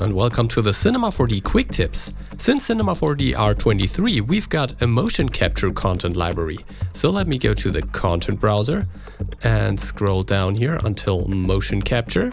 and welcome to the Cinema 4D Quick Tips. Since Cinema 4D R23, we've got a motion capture content library. So let me go to the content browser and scroll down here until motion capture.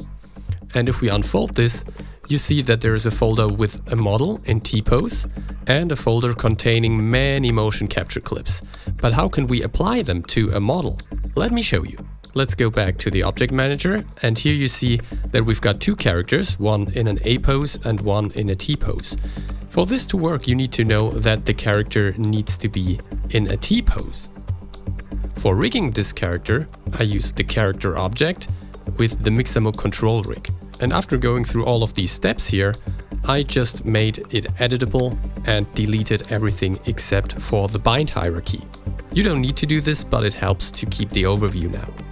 And if we unfold this, you see that there is a folder with a model in T-pose and a folder containing many motion capture clips. But how can we apply them to a model? Let me show you. Let's go back to the object manager and here you see that we've got two characters, one in an A pose and one in a T pose. For this to work you need to know that the character needs to be in a T pose. For rigging this character I use the character object with the Mixamo control rig. And after going through all of these steps here, I just made it editable and deleted everything except for the bind hierarchy. You don't need to do this, but it helps to keep the overview now.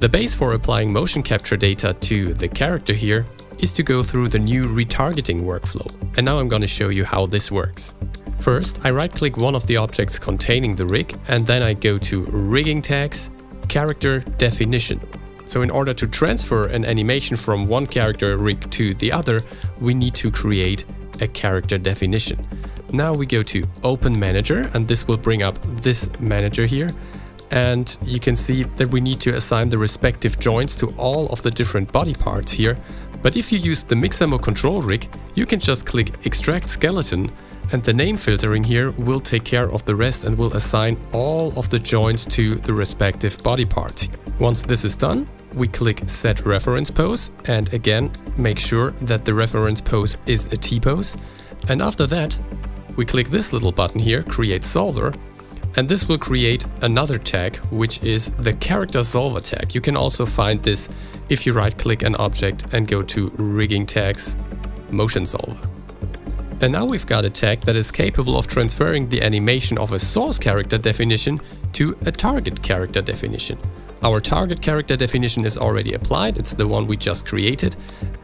The base for applying motion capture data to the character here is to go through the new retargeting workflow. And now I'm going to show you how this works. First, I right click one of the objects containing the rig and then I go to rigging tags, character definition. So in order to transfer an animation from one character rig to the other, we need to create a character definition. Now we go to open manager and this will bring up this manager here and you can see that we need to assign the respective joints to all of the different body parts here. But if you use the Mixamo control rig, you can just click extract skeleton and the name filtering here will take care of the rest and will assign all of the joints to the respective body part. Once this is done, we click set reference pose and again make sure that the reference pose is a T-pose. And after that, we click this little button here, create solver, and this will create another tag, which is the character solver tag. You can also find this if you right click an object and go to rigging tags, motion solver. And now we've got a tag that is capable of transferring the animation of a source character definition to a target character definition. Our target character definition is already applied, it's the one we just created.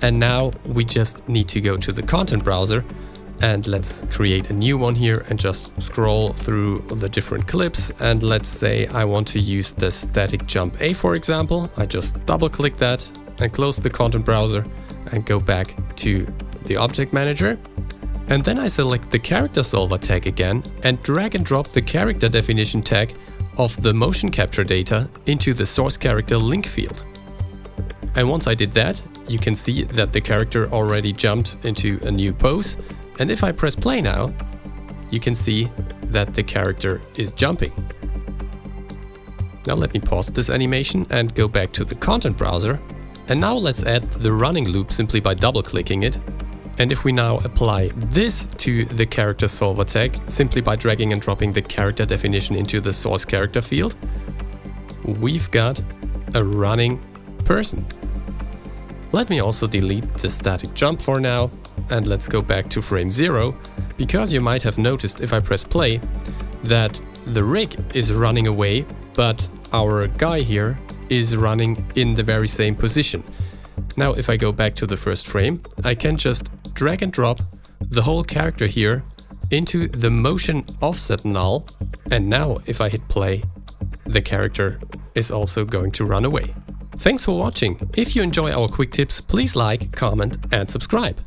And now we just need to go to the content browser and let's create a new one here and just scroll through the different clips. And let's say I want to use the static jump A, for example. I just double click that and close the content browser and go back to the object manager. And then I select the character solver tag again and drag and drop the character definition tag of the motion capture data into the source character link field. And once I did that, you can see that the character already jumped into a new pose and if I press play now, you can see that the character is jumping. Now let me pause this animation and go back to the content browser. And now let's add the running loop simply by double clicking it. And if we now apply this to the character solver tag, simply by dragging and dropping the character definition into the source character field, we've got a running person. Let me also delete the static jump for now and let's go back to frame 0, because you might have noticed if I press play that the rig is running away, but our guy here is running in the very same position. Now if I go back to the first frame, I can just drag and drop the whole character here into the motion offset null, and now if I hit play, the character is also going to run away. Thanks for watching. If you enjoy our quick tips, please like, comment and subscribe.